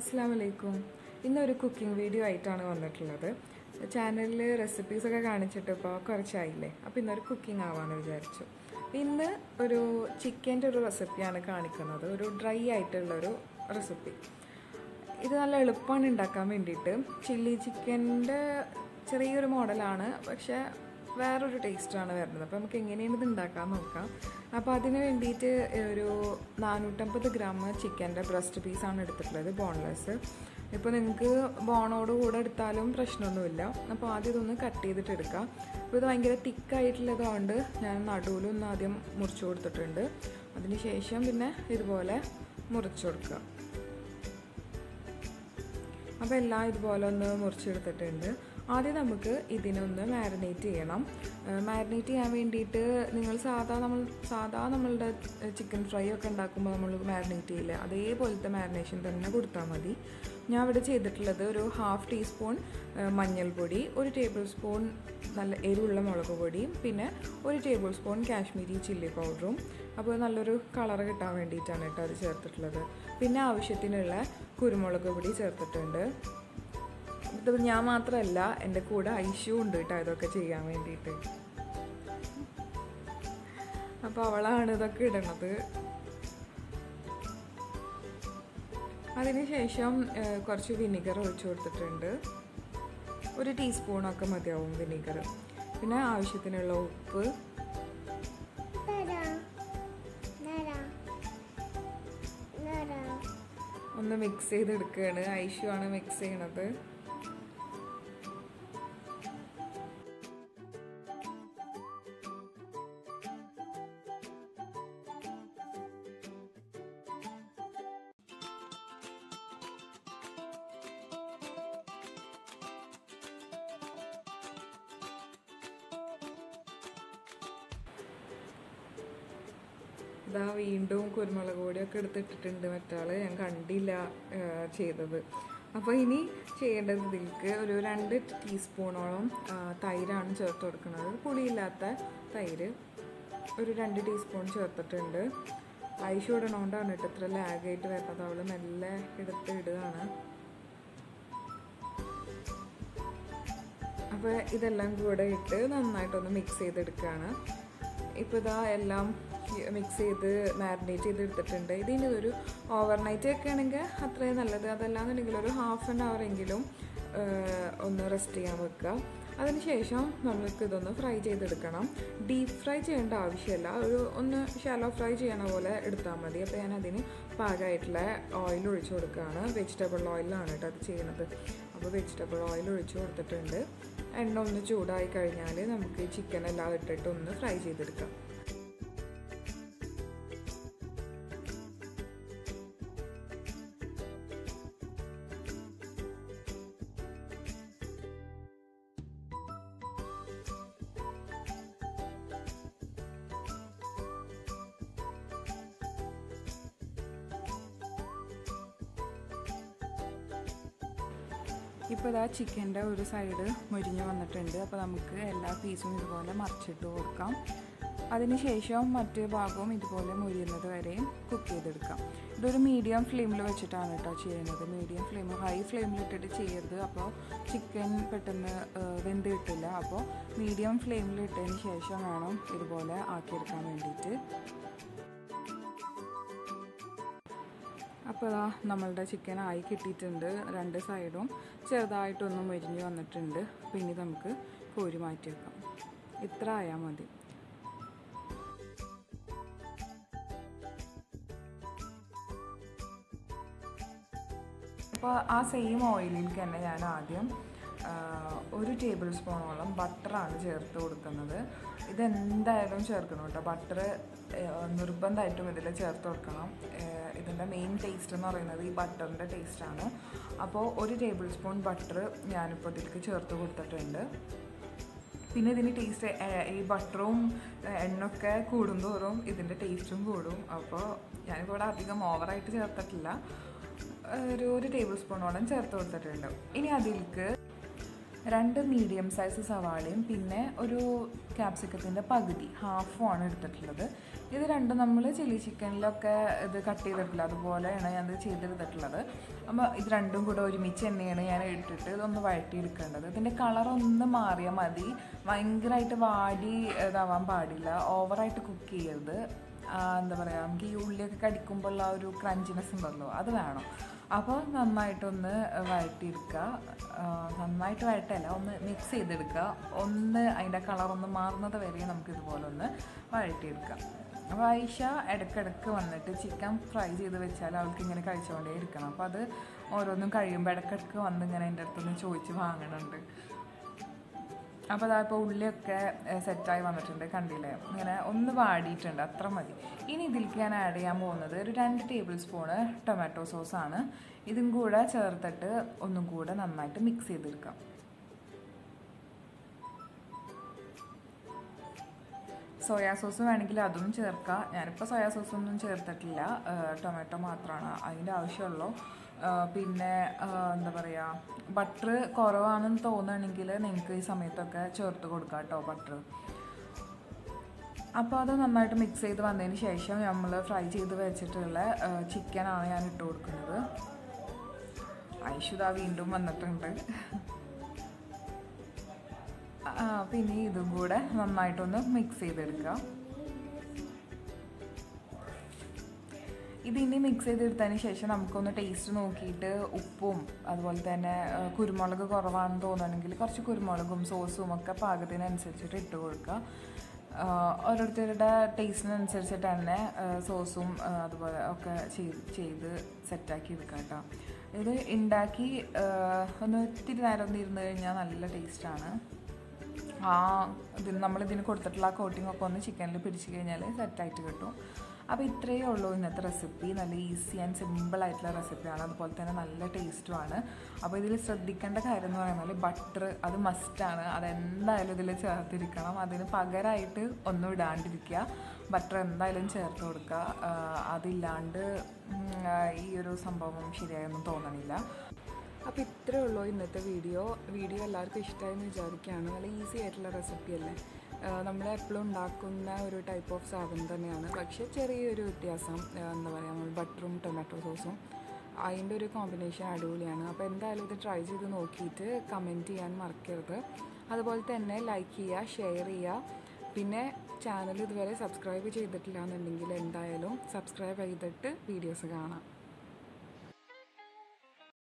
അസ്സാം വലൈക്കും ഇന്നൊരു കുക്കിംഗ് വീഡിയോ ആയിട്ടാണ് വന്നിട്ടുള്ളത്. ചാനലിൽ റെസിപ്പീസൊക്കെ കാണിച്ചിട്ട് ഇപ്പോൾ കുറച്ചായില്ലേ? അപ്പോൾ ഇന്നൊരു കുക്കിംഗ് ആവാമെന്ന് വിചാരിച്ചു. ഇന്ന് ഒരു ചിക്കന്റെ ഒരു റെസിപ്പിയാണ് കാണിക്കുന്നത്. ഒരു ഡ്രൈ ആയിട്ടുള്ളൊരു റെസിപ്പി ഇത് നല്ല എളുപ്പമാണ് ഉണ്ടാക്കാൻ വേണ്ടിയിട്ട്. ചില്ലി ചിക്കന്റെ ചെറിയൊരു മോഡലാണ് പക്ഷേ വേറൊരു ടേസ്റ്റാണ് വരുന്നത്. അപ്പോൾ നമുക്ക് എങ്ങനെയാണ് ഇത് ഉണ്ടാക്കാൻ നോക്കാം. അപ്പോൾ അതിന് വേണ്ടിയിട്ട് ഒരു നാനൂറ്റമ്പത് ഗ്രാം ചിക്കന്റെ ബ്രസ്റ്റ് പീസാണ് എടുത്തിട്ടുള്ളത് ബോൺലെസ്. ഇപ്പോൾ നിങ്ങൾക്ക് ബോണോട് കൂടെ എടുത്താലും പ്രശ്നമൊന്നുമില്ല. അപ്പോൾ ആദ്യം ഇതൊന്ന് കട്ട് ചെയ്തിട്ട് എടുക്കാം. അപ്പോൾ ഇത് ഭയങ്കര തിക്കായിട്ടുള്ളതുകൊണ്ട് ഞാൻ നടുവിലൊന്ന് ആദ്യം മുറിച്ചു കൊടുത്തിട്ടുണ്ട്. അതിന് ശേഷം പിന്നെ ഇതുപോലെ മുറിച്ചു കൊടുക്കുക. അപ്പോൾ എല്ലാം ഇതുപോലെ ഒന്ന് മുറിച്ചെടുത്തിട്ടുണ്ട് ആദ്യം നമുക്ക് ഇതിനൊന്ന് മാരിനേറ്റ് ചെയ്യണം. മാരിനേറ്റ് ചെയ്യാൻ വേണ്ടിയിട്ട് നിങ്ങൾ സാധാ നമ്മൾ സാധാ നമ്മളുടെ ചിക്കൻ ഫ്രൈ ഒക്കെ ഉണ്ടാക്കുമ്പോൾ നമ്മൾ മാരിനേറ്റ് ചെയ്യില്ല? അതേപോലത്തെ മാരിനേഷൻ തന്നെ കൊടുത്താൽ മതി. ഞാൻ ഇവിടെ ചെയ്തിട്ടുള്ളത് ഒരു ഹാഫ് ടീസ്പൂൺ മഞ്ഞൾപ്പൊടി ഒരു ടേബിൾ സ്പൂൺ നല്ല എരിവുള്ള മുളക് പൊടിയും പിന്നെ ഒരു ടേബിൾ സ്പൂൺ കാശ്മീരി ചില്ലി പൗഡറും അപ്പോൾ നല്ലൊരു കളർ കിട്ടാൻ വേണ്ടിയിട്ടാണ് കേട്ടോ അത് ചേർത്തിട്ടുള്ളത്. പിന്നെ ആവശ്യത്തിനുള്ള കുരുമുളക് പൊടി ചേർത്തിട്ടുണ്ട്. ഇത് ഞാൻ മാത്രമല്ല എന്റെ കൂടെ ഐഷു ഉണ്ട് കേട്ടോ ഇതൊക്കെ ചെയ്യാൻ വേണ്ടിയിട്ട്. അപ്പോൾ അവളാണ് ഇതൊക്കെ ഇടണത്. അതിനുശേഷം കുറച്ച് വിനിഗർ ഒഴിച്ചു കൊടുത്തിട്ടുണ്ട്. ഒരു ടീസ്പൂണൊക്കെ മതിയാവും വിനിഗർ. പിന്നെ ആവശ്യത്തിനുള്ള ഉപ്പ്. ഒന്ന് മിക്സ് ചെയ്തെടുക്കുകയാണ് ഐഷു ആണ് മിക്സ് ചെയ്യണത്. ഇതാ വീണ്ടും കുരുമുളക് പൊടിയൊക്കെ എടുത്തിട്ടിട്ടുണ്ട് മറ്റാൾ ഞാൻ കണ്ടില്ല ചെയ്തത്. അപ്പോൾ ഇനി ചെയ്യേണ്ടത് ഇതിലേക്ക് ഒരു രണ്ട് ടീസ്പൂണോളം തൈരാണ് ചേർത്ത് കൊടുക്കുന്നത്. പുളിയില്ലാത്ത തൈര്. ഒരു രണ്ട് ടീസ്പൂൺ ചേർത്തിട്ടുണ്ട്. ഐഷ് ഇടണോണ്ടാണ് കേട്ടോ ഇത്ര ലാഗായിട്ട് വരുന്നത്. അവൾ മെല്ലെ എടുത്ത് ഇടുകയാണ്. അപ്പോൾ ഇതെല്ലാം കൂടെ ഇട്ട് നന്നായിട്ടൊന്ന് മിക്സ് ചെയ്തെടുക്കുകയാണ്. ഇപ്പോൾ ഇതാ എല്ലാം മിക്സ് ചെയ്ത് മാരിനേറ്റ് ചെയ്ത് എടുത്തിട്ടുണ്ട് ഇതിന് ഒരു ഓവർനൈറ്റ് ഒക്കെ ആണെങ്കിൽ അത്രയും നല്ലത്. അതല്ലാന്നുണ്ടെങ്കിൽ ഒരു ഹാഫ് ആൻ അവർ എങ്കിലും ഒന്ന് റെസ്റ്റ് ചെയ്യാൻ വെക്കുക. അതിനുശേഷം നമുക്ക് ഇതൊന്ന് ഫ്രൈ ചെയ്തെടുക്കണം. ഡീപ്പ് ഫ്രൈ ചെയ്യേണ്ട ആവശ്യമില്ല. ഒരു ഒന്ന് ഷാലോ ഫ്രൈ ചെയ്യണ പോലെ എടുത്താൽ മതി. അപ്പോൾ ഞാൻ അതിന് പാകമായിട്ടുള്ള ഓയിൽ ഒഴിച്ചു കൊടുക്കുകയാണ്. വെജിറ്റബിൾ ഓയിലാണ് കേട്ടോ അത് ചെയ്യുന്നത്. അപ്പോൾ വെജിറ്റബിൾ ഓയിൽ ഒഴിച്ചു കൊടുത്തിട്ടുണ്ട്. എണ്ണ ഒന്ന് ചൂടായി കഴിഞ്ഞാൽ നമുക്ക് ചിക്കൻ എല്ലാം ഇട്ടിട്ട് ഒന്ന് ഫ്രൈ ചെയ്തെടുക്കാം. ഇപ്പോൾ ഇതാ ചിക്കന്റെ ഒരു സൈഡ് മുരിഞ്ഞ് വന്നിട്ടുണ്ട്. അപ്പോൾ നമുക്ക് എല്ലാ പീസും ഇതുപോലെ മറിച്ചിട്ട് കൊടുക്കാം. അതിനുശേഷം മറ്റേ ഭാഗവും ഇതുപോലെ മുരിയുന്നത് വരെയും കുക്ക് ചെയ്തെടുക്കാം. ഇതൊരു മീഡിയം ഫ്ലെയിമിൽ വെച്ചിട്ടാണ് കേട്ടോ ചെയ്യുന്നത്. മീഡിയം ഫ്ലെയിം ഹൈ ഫ്ലെയിമിൽ ഇട്ടിട്ട് ചെയ്യരുത്. അപ്പോൾ ചിക്കൻ പെട്ടെന്ന് വെന്ത് കിട്ടില്ല. അപ്പോൾ മീഡിയം ഫ്ലെയിമിൽ ഇട്ടതിന് ശേഷം വേണം ഇതുപോലെ ആക്കിയെടുക്കാൻ വേണ്ടിയിട്ട്. അപ്പോൾ ഇതാ നമ്മളുടെ ചിക്കൻ ആയി കിട്ടിയിട്ടുണ്ട് രണ്ട് സൈഡും. ചെറുതായിട്ടൊന്നും മുരിഞ്ഞ് വന്നിട്ടുണ്ട്. പിന്നെ നമുക്ക് കോരി മാറ്റി വെക്കാം. ഇത്ര ആയാൽ മതി. അപ്പോൾ ആ സെയിം ഓയിലിലേക്ക് തന്നെ ഞാൻ ആദ്യം ഒരു ടേബിൾ സ്പൂണോളം ബട്ടറാണ് ചേർത്ത് കൊടുക്കുന്നത്. ഇതെന്തായാലും ചേർക്കണം കേട്ടോ. ബട്ടർ നിർബന്ധമായിട്ടും ഇതിൽ ചേർത്ത് കൊടുക്കണം. ഇതിന്റെ മെയിൻ ടേസ്റ്റ് എന്ന് പറയുന്നത് ഈ ബട്ടറിന്റെ ടേസ്റ്റാണ് അപ്പോൾ ഒരു ടേബിൾ സ്പൂൺ ബട്ടർ ഞാനിപ്പോൾ ഇതിലേക്ക് ചേർത്ത് കൊടുത്തിട്ടുണ്ട്. പിന്നെ ഇതിന് ടേസ്റ്റ് ഈ ബട്ടറും എണ്ണൊക്കെ കൂടുന്തോറും ഇതിന്റെ ടേസ്റ്റും കൂടും. അപ്പോൾ ഞാനിവിടെ അധികം ഓവറായിട്ട് ചേർത്തിട്ടില്ല. ഒരു ഒരു ടേബിൾ സ്പൂണോളം ചേർത്ത് കൊടുത്തിട്ടുണ്ട്. ഇനി അതിലേക്ക് രണ്ട് മീഡിയം സൈസ് സവാളയും പിന്നെ ഒരു ക്യാപ്സിക്കത്തിന്റെ പകുതി ഹാഫും ആണ് എടുത്തിട്ടുള്ളത്. ഇത് രണ്ടും നമ്മൾ ചില്ലി ചിക്കനിലൊക്കെ ഇത് കട്ട് ചെയ്തിട്ടില്ല. അതുപോലെയാണ് ഞാൻ ഇത് ചെയ്തെടുത്തിട്ടുള്ളത്. അപ്പോൾ ഇത് രണ്ടും കൂടെ ഒരുമിച്ച് തന്നെയാണ് ഞാൻ ഇട്ടിട്ട് ഇതൊന്ന് വഴറ്റിയെടുക്കേണ്ടത്. ഇതിന്റെ കളറൊന്ന് മാറിയാൽ മതി. ഭയങ്കരമായിട്ട് വാടി ഇതാവാൻ പാടില്ല. ഓവറായിട്ട് കുക്ക് ചെയ്യരുത്. എന്താ പറയുക നമുക്ക് ഈ ഉള്ളിയൊക്കെ കടിക്കുമ്പോഴുള്ള ഒരു ക്രഞ്ചിനെസ് ഉണ്ടല്ലോ അത് വേണം. അപ്പോൾ നന്നായിട്ടൊന്ന് വഴറ്റിയെടുക്കുക. നന്നായിട്ട് വഴറ്റല്ല ഒന്ന് മിക്സ് ചെയ്തെടുക്കുക. ഒന്ന് അതിന്റെ കളറൊന്ന് മാറുന്നത് വരെ നമുക്ക് ഇതുപോലെ ഒന്ന് വഴറ്റിയെടുക്കുക അപ്പോൾ ഐഷ ഇടയ്ക്കിടയ്ക്ക് വന്നിട്ട് ചിക്കൻ ഫ്രൈ ചെയ്ത് വെച്ചാൽ അവൾക്ക് ഇങ്ങനെ കഴിച്ചുകൊണ്ടേ ഇരിക്കണം അപ്പോൾ അത് ഓരോന്നും കഴിയുമ്പോൾ ഇടയ്ക്കിടയ്ക്ക് വന്ന് ഇങ്ങനെ എന്റെ അടുത്തൊന്ന് ചോദിച്ച് വാങ്ങണുണ്ട്. അപ്പോൾ അതാ ഇപ്പോൾ ഉള്ളിയൊക്കെ സെറ്റായി വന്നിട്ടുണ്ട് കണ്ടില്ലേ? ഇങ്ങനെ ഒന്ന് വാടിയിട്ടുണ്ട് അത്ര മതി. ഇനി ഇതിലേക്ക് ഞാൻ ആഡ് ചെയ്യാൻ പോകുന്നത് ഒരു രണ്ട് ടേബിൾ സ്പൂണ് ടൊമാറ്റോ സോസാണ് ഇതും കൂടെ ചേർത്തിട്ട് ഒന്നും കൂടെ നന്നായിട്ട് മിക്സ് ചെയ്തെടുക്കാം. സോയാ സോസ് വേണമെങ്കിൽ അതും ചേർക്കാം. ഞാനിപ്പോൾ സോയാ സോസ് ഒന്നും ചേർത്തിട്ടില്ല. ടൊമാറ്റോ മാത്രമാണ് അതിന്റെ ആവശ്യമുള്ളൂ. പിന്നെ എന്താ പറയുക ബട്ടർ കുറവാണെന്ന് തോന്നുകയാണെങ്കിൽ നിങ്ങൾക്ക് ഈ സമയത്തൊക്കെ ചേർത്ത് കൊടുക്കാം കേട്ടോ ബട്ടർ അപ്പോൾ അത് നന്നായിട്ട് മിക്സ് ചെയ്ത് വന്നതിന് ശേഷം നമ്മൾ ഫ്രൈ ചെയ്ത് വെച്ചിട്ടുള്ള ചിക്കനാണ് ഞാൻ ഇട്ട് കൊടുക്കുന്നത്. ഐഷുദ വീണ്ടും വന്നിട്ടുണ്ട്. പിന്നെ ഇതും കൂടെ നന്നായിട്ടൊന്ന് മിക്സ് ചെയ്തെടുക്കുക ഇതിനി മിക്സ് ചെയ്തെടുത്തതിന് ശേഷം നമുക്കൊന്ന് ടേസ്റ്റ് നോക്കിയിട്ട് ഉപ്പും അതുപോലെ തന്നെ കുരുമുളക് കുറവാണെന്ന് തോന്നുകയാണെങ്കിൽ കുറച്ച് കുരുമുളകും സോസും ഒക്കെ പാകത്തിനനുസരിച്ചിട്ട് ഇട്ട് കൊടുക്കുക. ഓരോരുത്തരുടെ ടേസ്റ്റിനനുസരിച്ചിട്ട് തന്നെ സോസും അതുപോലെ ഒക്കെ ചെയ്ത് ചെയ്ത് സെറ്റാക്കി എടുക്കുക കേട്ടോ. ഇത് ഉണ്ടാക്കി ഒന്ന് ഒത്തിരി നേരം ഒന്ന് ഇരുന്ന് കഴിഞ്ഞാൽ നല്ല ടേസ്റ്റാണ് ആ ഇതിന് നമ്മളിതിന് കൊടുത്തിട്ടുള്ള ആ കോട്ടിംഗ് ഒക്കെ ഒന്ന് ചിക്കനിൽ പിടിച്ച് കഴിഞ്ഞാൽ സെറ്റായിട്ട് കിട്ടും. അപ്പോൾ ഇത്രയേ ഉള്ളൂ ഇന്നത്തെ റെസിപ്പി നല്ല ഈസി ആൻഡ് സിമ്പിൾ ആയിട്ടുള്ള റെസിപ്പിയാണ് അതുപോലെ തന്നെ നല്ല ടേസ്റ്റുമാണ് അപ്പോൾ ഇതിൽ ശ്രദ്ധിക്കേണ്ട കാര്യം എന്ന് പറയുന്നത് ബട്ടർ അത് മസ്റ്റാണ് അതെന്തായാലും ഇതിൽ ചേർത്തിരിക്കണം. അതിന് പകരമായിട്ട് ഒന്നും ഇടാണ്ടിരിക്കുക. ബട്ടർ എന്തായാലും ചേർത്ത് കൊടുക്കുക. അതില്ലാണ്ട് ഈ ഒരു സംഭവം ശരിയായൊന്നും തോന്നണില്ല. അപ്പോൾ ഇത്രയേ ഉള്ളൂ ഇന്നത്തെ വീഡിയോ വീഡിയോ എല്ലാവർക്കും ഇഷ്ടമായെന്ന് വിചാരിക്കുകയാണ്. നല്ല ഈസി ആയിട്ടുള്ള റെസിപ്പി എപ്പോഴും ഉണ്ടാക്കുന്ന ഒരു ടൈപ്പ് ഓഫ് സാധനം തന്നെയാണ്. പക്ഷേ ചെറിയൊരു വ്യത്യാസം എന്താ പറയുക നമ്മൾ ബട്ടറും ടൊമാറ്റോ സോസും അതിന്റെ ഒരു കോമ്പിനേഷൻ അടിപൊളിയാണ്. അപ്പോൾ എന്തായാലും ഇത് ട്രൈ ചെയ്ത് നോക്കിയിട്ട് കമന്റ് ചെയ്യാൻ മറക്കരുത്. അതുപോലെ തന്നെ ലൈക്ക് ചെയ്യുക ഷെയർ ചെയ്യുക. പിന്നെ ചാനൽ ഇതുവരെ സബ്സ്ക്രൈബ് ചെയ്തിട്ടില്ല എന്നുണ്ടെങ്കിൽ എന്തായാലും സബ്സ്ക്രൈബ് ചെയ്തിട്ട് വീഡിയോസ് കാണാം.